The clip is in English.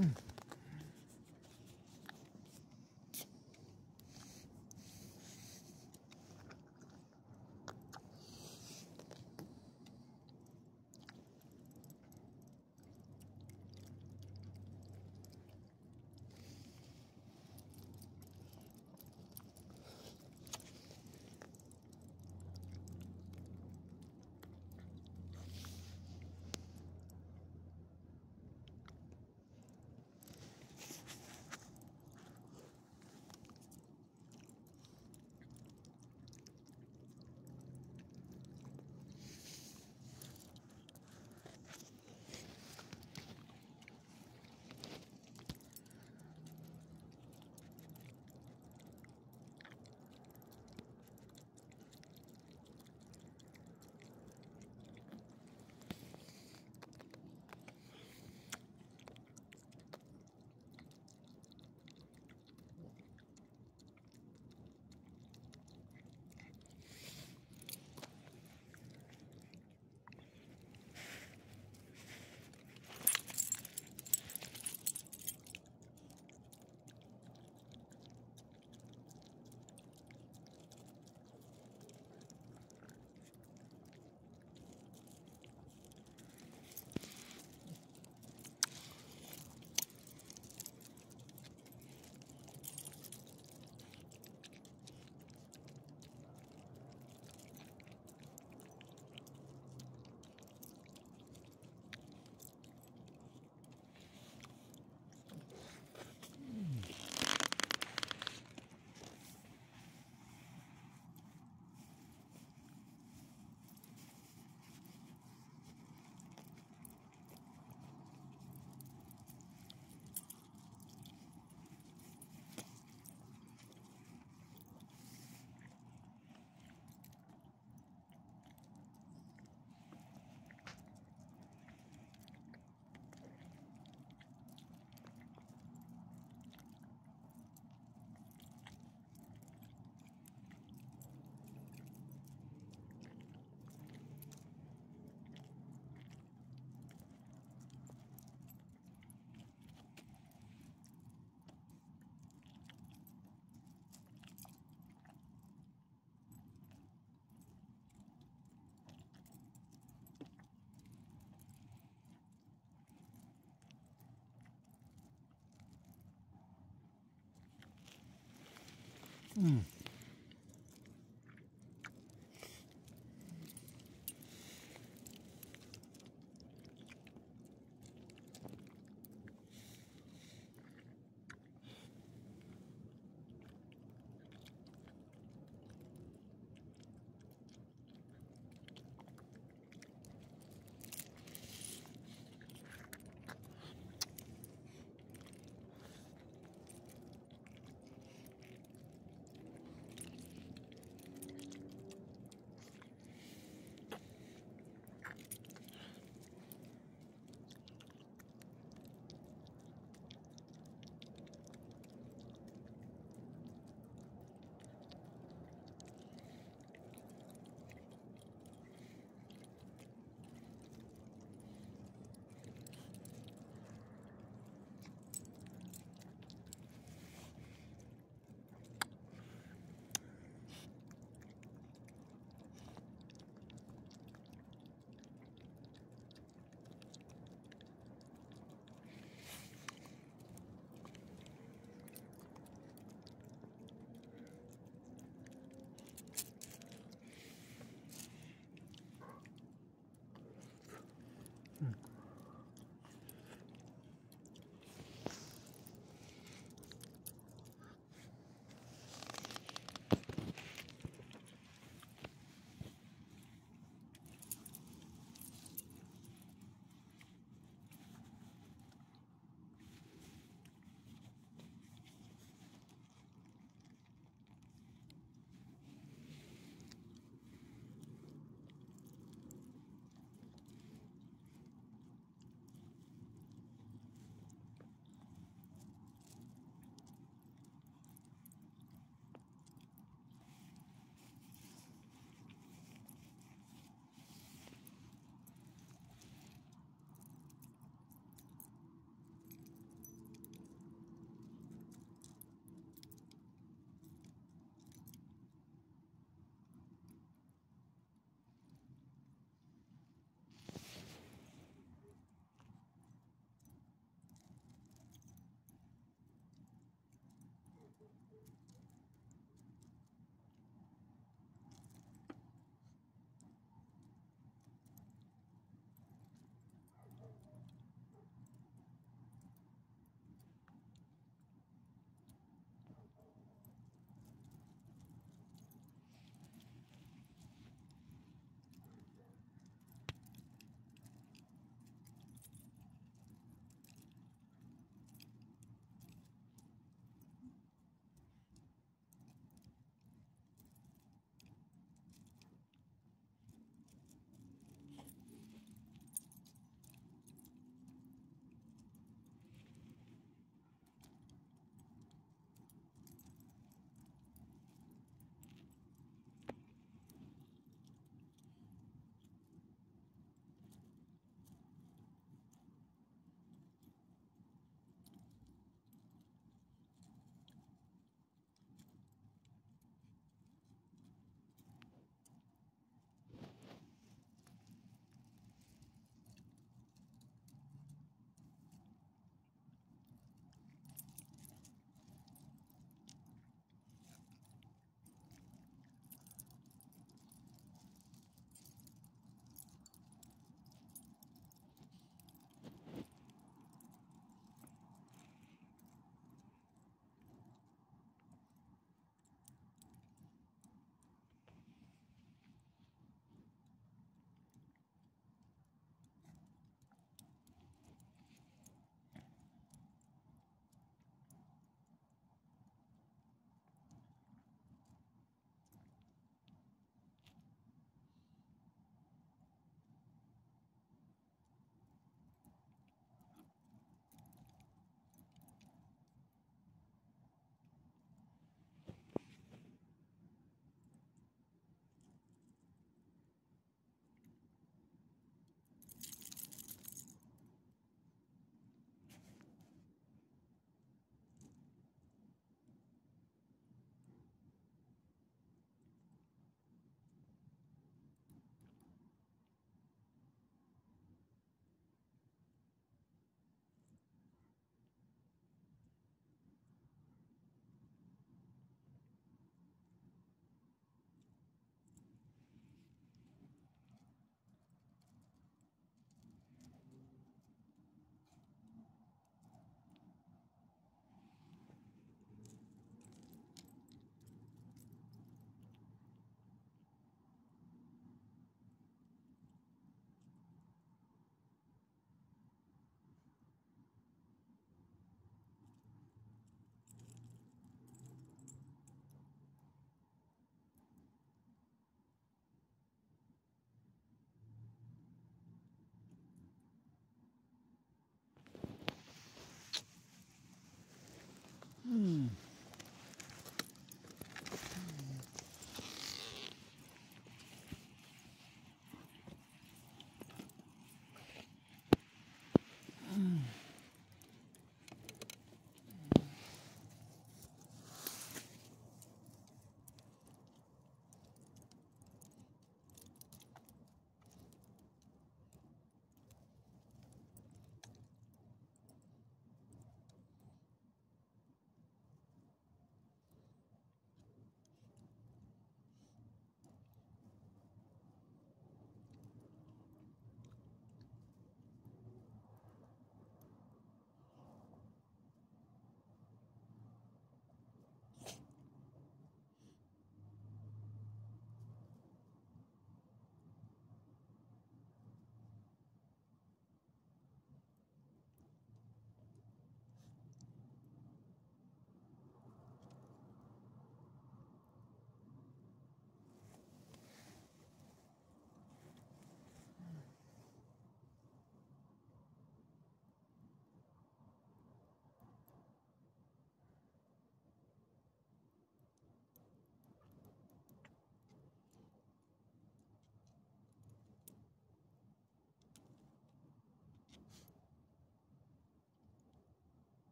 Mm. Mm.